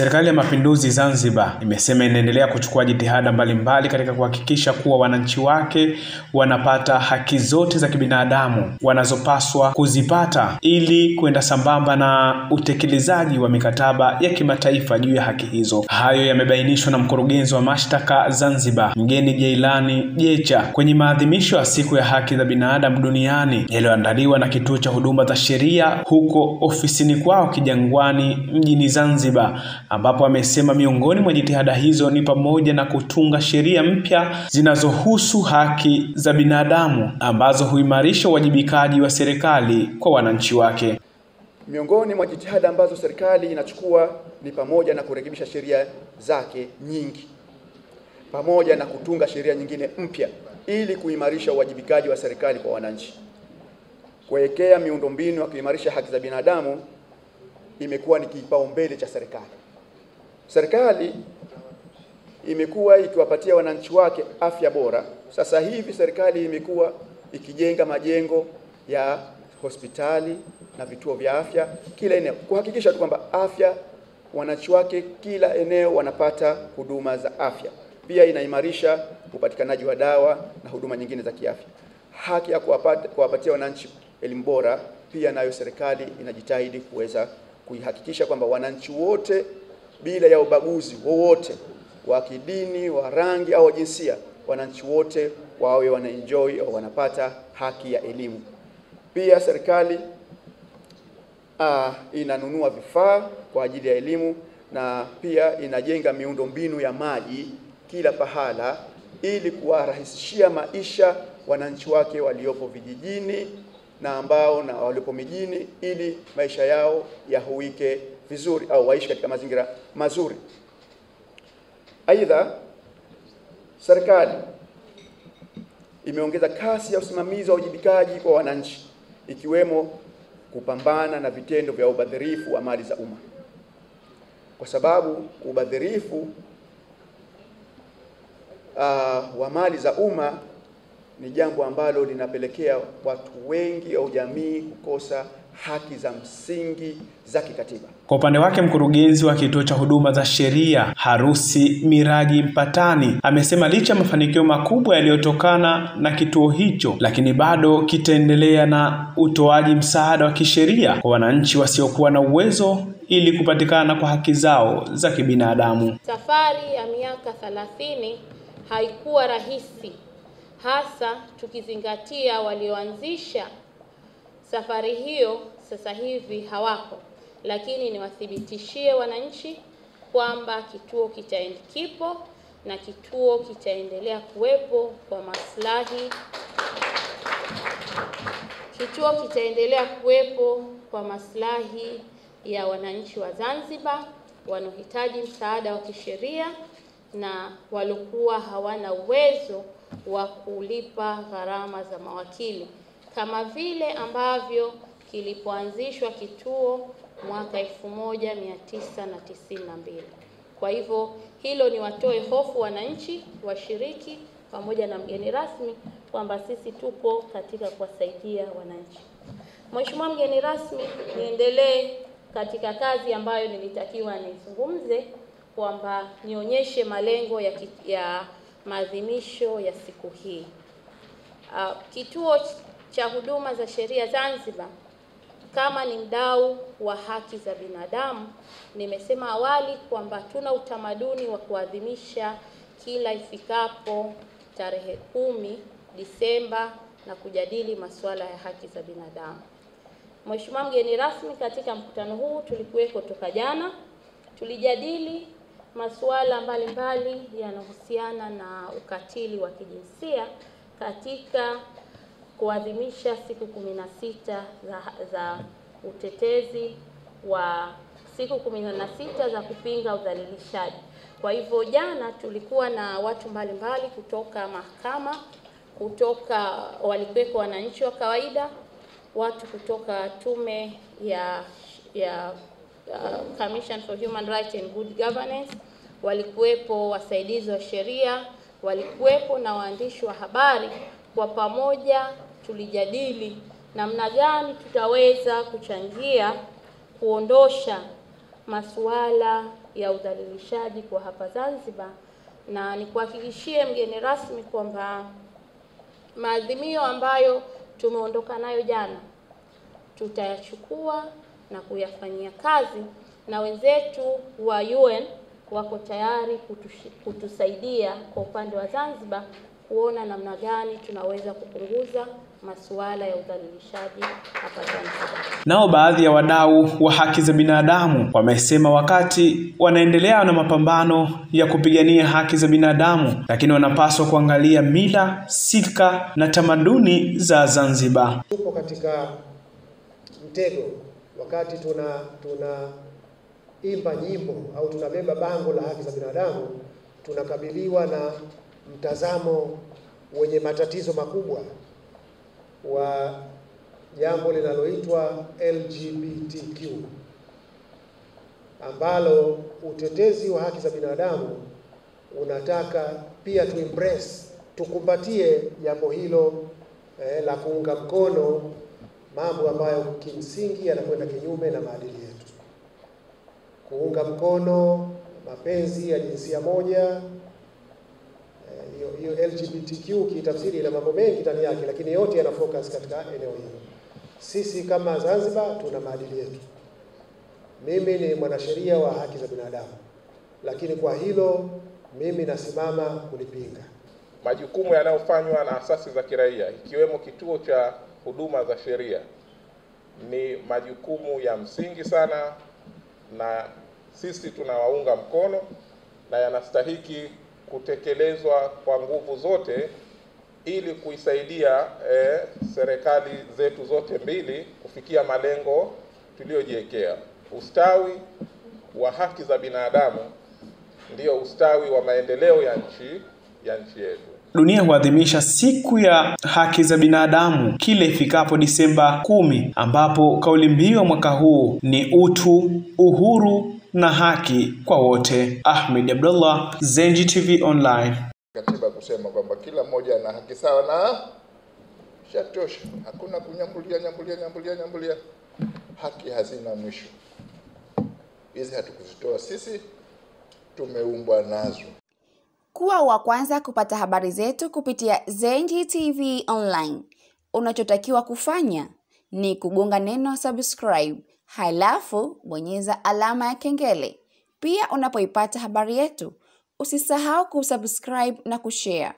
Serikali ya Mapinduzi Zanzibar imesema inaendelea kuchukua jitihada mbalimbali katika kuhakikisha kuwa wananchi wake wanapata haki zote za kibinadamu wanazopaswa kuzipata ili kwenda sambamba na utekelezaji wa mikataba ya kimataifa juu ya haki hizo. Hayo yamebainishwa na mkurugenzi wa mashtaka Zanzibar, Mgeni Jailani Jecha kwenye maadhimisho ya siku ya haki za binadamu duniani yaliyoandaliwa na kituo cha huduma za sheria huko ofisini kwao Kijangwani mjini Zanzibar ambapo amesema miongoni mwa jitihada hizo ni pamoja na kutunga sheria mpya zinazohusu haki za binadamu ambazo huimarisha uwajibikaji wa serikali kwa wananchi wake. Miongoni mwa jitihada ambazo serikali inachukua ni pamoja na kurekebisha sheria zake nyingi pamoja na kutunga sheria nyingine mpya ili kuimarisha uwajibikaji wa serikali kwa wananchi. Kuwekea miundombinu ya kuimarisha haki za binadamu imekuwa ni kipaumbele cha serikali. Serikali imekuwa ikiwapatia wananchi wake afya bora. Sasa hivi serikali imekuwa ikijenga majengo ya hospitali na vituo vya afya kila eneo kuhakikisha tu kwamba afya wananchi wake kila eneo wanapata huduma za afya. Pia inaimarisha upatikanaji wa dawa na huduma nyingine za kiafya. Haki ya kuwapatia wananchi elimu bora pia nayo serikali inajitahidi kuweza kuihakikisha kwamba wananchi wote bila ya ubaguzi wowote wa kidini, wa rangi au jinsia, wananchi wote wawe wanaenjoy au wanapata haki ya elimu. Pia serikali uh, inanunua vifaa kwa ajili ya elimu na pia inajenga miundo mbinu ya maji kila pahala ili kuwarahisishia maisha wananchi wake waliopo vijijini na ambao na waliopo mijini ili maisha yao yahuike vizuri au waishi katika mazingira mazuri. Aidha, serikali imeongeza kasi ya usimamizi wa uwajibikaji kwa wananchi ikiwemo kupambana na vitendo vya ubadhirifu wa mali za umma, kwa sababu ubadhirifu uh, wa mali za umma ni jambo ambalo linapelekea watu wengi au jamii kukosa haki za msingi za kikatiba. Kwa upande wake mkurugenzi wa kituo cha huduma za sheria Harusi Miraji Mpatani amesema licha ya mafanikio makubwa yaliyotokana na kituo hicho, lakini bado kitaendelea na utoaji msaada wa kisheria kwa wananchi wasiokuwa na uwezo ili kupatikana kwa haki zao za kibinadamu. Safari ya miaka thelathini haikuwa rahisi, hasa tukizingatia walioanzisha safari hiyo sasa hivi hawako, lakini niwathibitishie wananchi kwamba kituo kitaend kipo na kituo kitaendelea kuwepo kwa maslahi. Kituo kitaendelea kuwepo kwa maslahi ya wananchi wa Zanzibar wanaohitaji msaada wa kisheria na waliokuwa hawana uwezo wa kulipa gharama za mawakili. Kama vile ambavyo kilipoanzishwa kituo mwaka 1992. Kwa hivyo hilo ni watoe hofu wananchi, washiriki pamoja na mgeni rasmi kwamba sisi tupo katika kuwasaidia wananchi. Mheshimiwa mgeni rasmi, niendelee katika kazi ambayo nilitakiwa nizungumze kwamba nionyeshe malengo ya, ya maadhimisho ya siku hii. Uh, kituo cha huduma za sheria Zanzibar kama ni mdau wa haki za binadamu, nimesema awali kwamba tuna utamaduni wa kuadhimisha kila ifikapo tarehe kumi Disemba na kujadili masuala ya haki za binadamu. Mheshimiwa mgeni rasmi, katika mkutano huu tulikuweko toka jana, tulijadili masuala mbalimbali yanayohusiana na ukatili wa kijinsia katika kuadhimisha siku kumi na sita za, za utetezi wa siku kumi na sita za kupinga udhalilishaji. Kwa hivyo jana tulikuwa na watu mbalimbali mbali kutoka mahakama, kutoka walikuweko wananchi wa kawaida, watu kutoka tume ya ya uh, Commission for Human Rights and Good Governance, walikuwepo wasaidizi wa sheria, walikuwepo na waandishi wa habari. Kwa pamoja tulijadili namna gani tutaweza kuchangia kuondosha masuala ya udhalilishaji kwa hapa Zanzibar, na nikuhakikishie mgeni rasmi kwamba maadhimio ambayo tumeondoka nayo jana tutayachukua na kuyafanyia kazi, na wenzetu wa UN wako tayari kutushi, kutusaidia kwa upande wa Zanzibar kuona namna gani tunaweza kupunguza masuala ya udhalilishaji hapa Zanzibar. Nao baadhi ya wadau wa haki za binadamu wamesema wakati wanaendelea na mapambano ya kupigania haki za binadamu, lakini wanapaswa kuangalia mila, silka na tamaduni za Zanzibar. Tupo katika mtego wakati tuna tuna imba nyimbo au tunabeba bango la haki za binadamu, tunakabiliwa na mtazamo wenye matatizo makubwa wa jambo linaloitwa LGBTQ ambalo utetezi wa haki za binadamu unataka pia tu embrace tukumbatie jambo hilo eh, la kuunga mkono mambo ambayo kimsingi yanakwenda kinyume na maadili yetu, kuunga mkono mapenzi ya jinsia moja hiyo LGBTQ kitafsiri ina mambo mengi ndani yake, lakini yote yana focus katika eneo hilo. Sisi kama Zanzibar tuna maadili yetu. Mimi ni mwanasheria wa haki za binadamu, lakini kwa hilo mimi nasimama kulipinga. Majukumu yanayofanywa na asasi za kiraia ikiwemo Kituo cha Huduma za Sheria ni majukumu ya msingi sana, na sisi tunawaunga mkono na yanastahiki kutekelezwa kwa nguvu zote ili kuisaidia eh, serikali zetu zote mbili kufikia malengo tuliyojiwekea. Ustawi wa haki za binadamu ndiyo ustawi wa maendeleo ya nchi ya nchi yetu. Dunia huadhimisha siku ya haki za binadamu kile ifikapo Disemba kumi, ambapo kauli mbiu ya mwaka huu ni utu, uhuru na haki kwa wote. Ahmed Abdullah, Zenji TV Online. Katiba kusema kwamba kila mmoja ana haki sawa na shatosha, hakuna kunyambulia nyambulia nyambulia nyambulia. Haki hazina mwisho, hizi hatukuzitoa sisi, tumeumbwa nazo. Kuwa wa kwanza kupata habari zetu kupitia Zenji TV Online. Unachotakiwa kufanya ni kugonga neno subscribe, halafu bonyeza alama ya kengele. Pia unapoipata habari yetu, usisahau kusubscribe na kushare.